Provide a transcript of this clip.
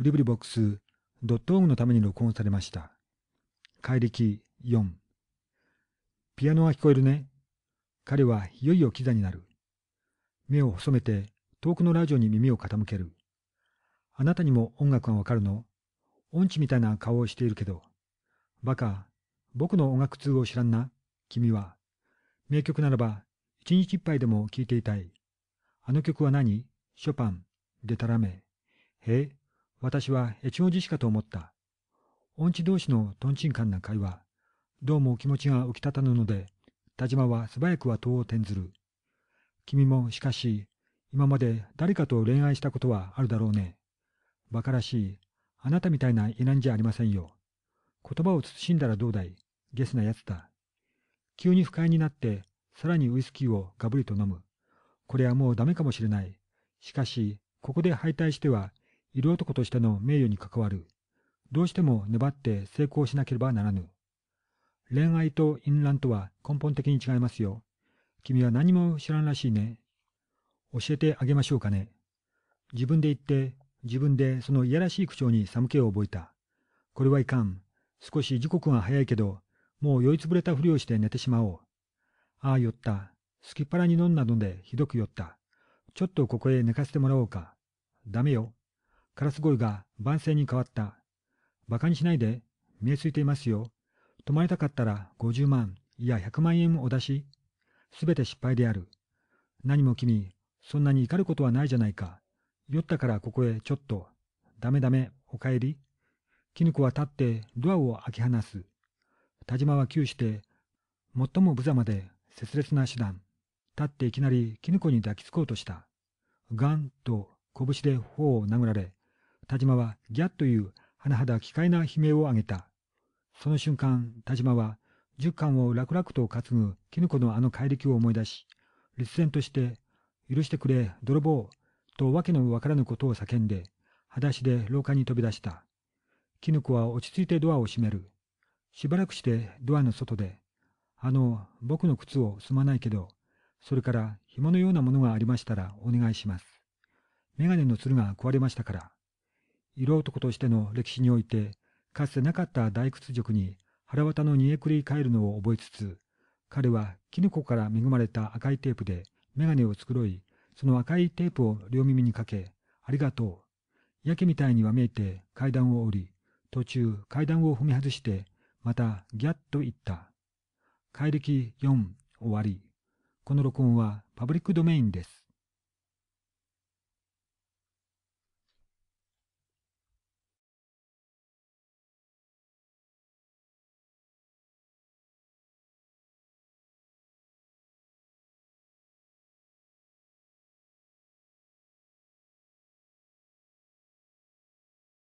ウリブリボックスドットオンのために録音されました。怪力4。ピアノは聞こえるね。彼はいよいよキザになる。目を細めて遠くのラジオに耳を傾ける。あなたにも音楽がわかるの？音痴みたいな顔をしているけど。バカ、僕の音楽通を知らんな。君は。名曲ならば一日一杯でも聴いていたい。あの曲は何？ショパン、デタラメ。へえ、私は越後寺しかと思った。音痴同士のとんちんかんな会話。どうも気持ちが浮き立たぬので、田島は素早くは戸を転ずる。君もしかし、今まで誰かと恋愛したことはあるだろうね。馬鹿らしい。あなたみたいな異難じゃありませんよ。言葉を慎んだらどうだい。ゲスなやつだ。急に不快になって、さらにウイスキーをがぶりと飲む。これはもうダメかもしれない。しかし、ここで敗退しては、色男としての名誉に関わる。どうしても粘って成功しなければならぬ。恋愛と淫乱とは根本的に違いますよ。君は何も知らんらしいね。教えてあげましょうかね。自分で言って、自分でそのいやらしい口調に寒気を覚えた。これはいかん。少し時刻が早いけど、もう酔いつぶれたふりをして寝てしまおう。ああ、酔った。すきっ腹に飲んだのでひどく酔った。ちょっとここへ寝かせてもらおうか。ダメよ。カラス声が番声に変わった。馬鹿にしないで。見えついていますよ。泊まりたかったら50万、いや100万円お出し。すべて失敗である。何も君、そんなに怒ることはないじゃないか。酔ったからここへちょっと。ダメダメ、お帰り。絹子は立ってドアを開け放す。田島は窮して、最も無様で切烈な手段。立っていきなり絹子に抱きつこうとした。ガンと拳で頬を殴られ、田島はギャッという甚だ奇怪な悲鳴を上げた。その瞬間、田島は十巻を楽々と担ぐ絹子のあの怪力を思い出し、立然として、許してくれ、泥棒、とわけのわからぬことを叫んで、裸足で廊下に飛び出した。絹子は落ち着いてドアを閉める。しばらくしてドアの外で、あの、僕の靴をすまないけど、それから紐のようなものがありましたらお願いします。メガネのつるが壊れましたから。色男としての歴史において、かつてなかった大屈辱に腹渡の煮えくり返るのを覚えつつ、彼はキノコから恵まれた赤いテープでメガネを繕い、その赤いテープを両耳にかけ、ありがとう。やけみたいにわめいて階段を降り、途中階段を踏み外して、またギャッと言った。怪力4終わり。この録音はパブリックドメインです。